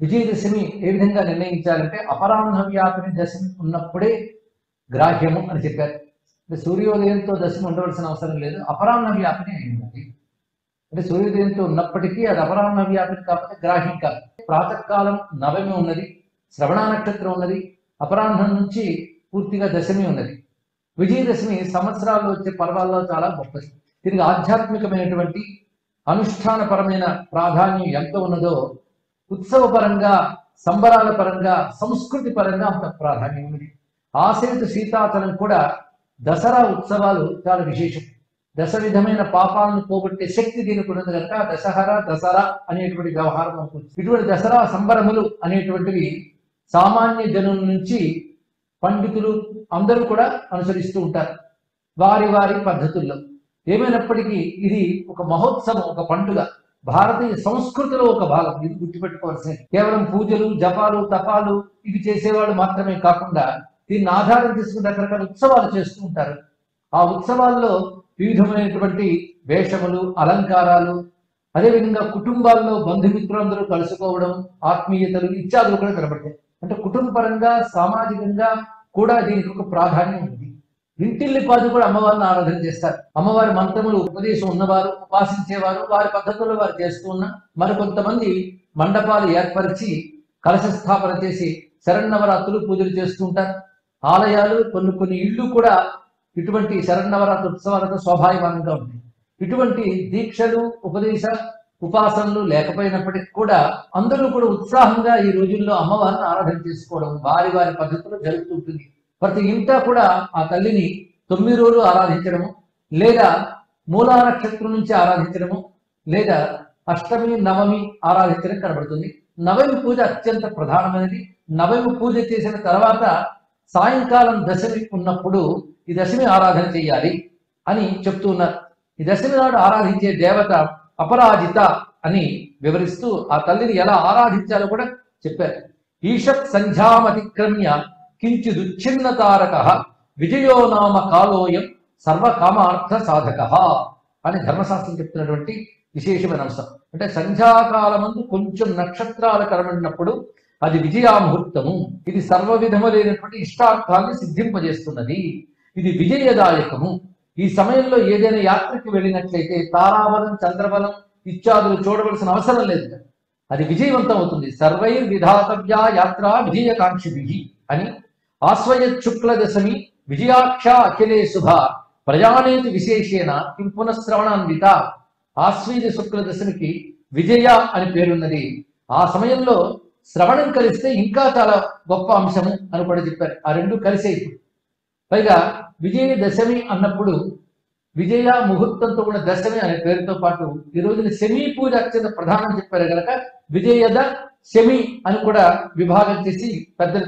విజయదశమి ఏ విధంగా నిర్ణయించాలంటే అపరాహ్న వ్యాపిని దశమి ఉన్నప్పుడే గ్రాహ్యము అని చెప్పారు. అంటే సూర్యోదయంతో దశమి ఉండవలసిన అవసరం లేదు అపరాహ్న వ్యాపిని అయింది. అంటే సూర్యోదయంతో ఉన్నప్పటికీ అది అపరాహ్న వ్యాపిని కాకపోతే గ్రాహ్యం కాదు. ప్రాతకాలం నవమి ఉన్నది శ్రవణ నక్షత్రం ఉన్నది అపరాహ్నం నుంచి పూర్తిగా దశమి ఉన్నది. విజయదశమి సంవత్సరాల్లో వచ్చే పర్వాల్లో చాలా గొప్పది. దీనికి ఆధ్యాత్మికమైనటువంటి అనుష్ఠానపరమైన ప్రాధాన్యం ఎంత ఉన్నదో ఉత్సవపరంగా సంబరాల పరంగా సంస్కృతి పరంగా అంత ప్రాధాన్యం ఉంది. ఆశ్రిత సీతాతలం కూడా దసరా ఉత్సవాలు చాలా విశేషం. దశ విధమైన పాపాలను పోగొట్టే శక్తి దీనికి ఉన్నది కనుక దశహర దసరా అనేటువంటి వ్యవహారం అవుతుంది. ఇటువంటి దసరా సంబరములు అనేటువంటివి సామాన్య జనుల నుంచి పండితులు అందరూ కూడా అనుసరిస్తూ ఉంటారు. వారి వారి పద్ధతుల్లో. ఏమైనప్పటికీ ఇది ఒక మహోత్సవం ఒక పండుగ. భారతీయ సంస్కృతిలో ఒక భాగం. ఇది గుర్తుపెట్టుకోవాల్సింది. కేవలం పూజలు జపాలు తపాలు ఇవి చేసేవాళ్ళు మాత్రమే కాకుండా దీన్ని ఆధారం తీసుకుని రకరకాల ఉత్సవాలు చేస్తూ ఉంటారు. ఆ ఉత్సవాల్లో వివిధమైనటువంటి వేషములు అలంకారాలు అదేవిధంగా కుటుంబాల్లో బంధుమిత్రులందరూ కలుసుకోవడం ఆత్మీయతలు ఇత్యాదులు కూడా కనబడతాయి. అంటే కుటుంబపరంగా సామాజికంగా కూడా దీనికి ఒక ప్రాధాన్యం ఉంది. ఇంటిల్లిపాది కూడా అమ్మవారిని ఆరాధన చేస్తారు. అమ్మవారి మంత్రములు ఉపదేశం ఉన్నవారు ఉపాసించేవారు వారి పద్ధతుల్లో వారు చేస్తూ ఉన్న మరికొంతమంది మండపాలు ఏర్పరిచి కలశ స్థాపన చేసి శరన్నవరాత్రులు పూజలు చేస్తుంటారు ఆలయాలు కొన్ని కొన్ని ఇళ్ళు కూడా ఇటువంటి శరన్నవరాత్రి ఉత్సవాలతో స్వాభావికంగా ఉంటాయి. ఇటువంటి దీక్షలు ఉపదేశ ఉపాసనలు లేకపోయినప్పటికీ కూడా అందరూ కూడా ఉత్సాహంగా ఈ రోజుల్లో అమ్మవారిని ఆరాధన చేసుకోవడం వారి వారి పద్ధతిలో జరుగుతుంటుంది ప్రతి ఇంటా కూడా ఆ తల్లిని తొమ్మిది రోజులు ఆరాధించడము లేదా మూలా నక్షత్రం నుంచి ఆరాధించడము లేదా అష్టమి నవమి ఆరాధించడం కనబడుతుంది. నవమి పూజ అత్యంత ప్రధానమైనది. నవమి పూజ చేసిన తర్వాత సాయంకాలం దశమి ఉన్నప్పుడు ఈ దశమి ఆరాధన చేయాలి అని చెప్తూ ఉన్నారు. ఈ దశమి నాడు ఆరాధించే దేవత అపరాజిత అని వివరిస్తూ ఆ తల్లిని ఎలా ఆరాధించాలో కూడా చెప్పారు. ఈషత్ సంధ్యామతిక్రమ్య కించిదుచ్ఛిన్నతారక విజయో నామ కాలోయం సర్వకామార్థ సాధక అని ధర్మశాస్త్రం చెప్తున్నటువంటి విశేషమైన అంశం. అంటే సంధ్యాకాలమందు కొంచెం నక్షత్రాలు కనబడినప్పుడు అది విజయాముహూర్తము. ఇది సర్వ విధములైనటువంటి ఇష్టార్థాన్ని సిద్ధింపజేస్తున్నది. ఇది విజయదాయకము. ఈ సమయంలో ఏదైనా యాత్రకి వెళ్ళినట్లయితే తారావరం చంద్రబలం ఇత్యాదులు చూడవలసిన అవసరం లేదు. అది విజయవంతం అవుతుంది. సర్వైర్ విధాతవ్యా యాత్ర విజయకాంక్షి అని ఆశ్వయ శుక్ల దశమి విజయాక్ష అఖిలే శుభ ప్రజానేతి విశేషేణ కిం పునఃశ్రవణాన్విత. ఆశ్వీజ శుక్ల దశమికి విజయ అని పేరున్నది. ఆ సమయంలో శ్రవణం కలిస్తే ఇంకా చాలా గొప్ప అంశము అని కూడా చెప్పారు. ఆ రెండు కలిసే పైగా విజయ దశమి అన్నప్పుడు విజయ ముహూర్తంతో ఉన్న దశమి అనే పేరుతో పాటు ఈ రోజున శమి పూజ అత్యంత ప్రధానం చెప్పారు కనుక విజయద శమి అని కూడా విభాగం చేసి పెద్దలు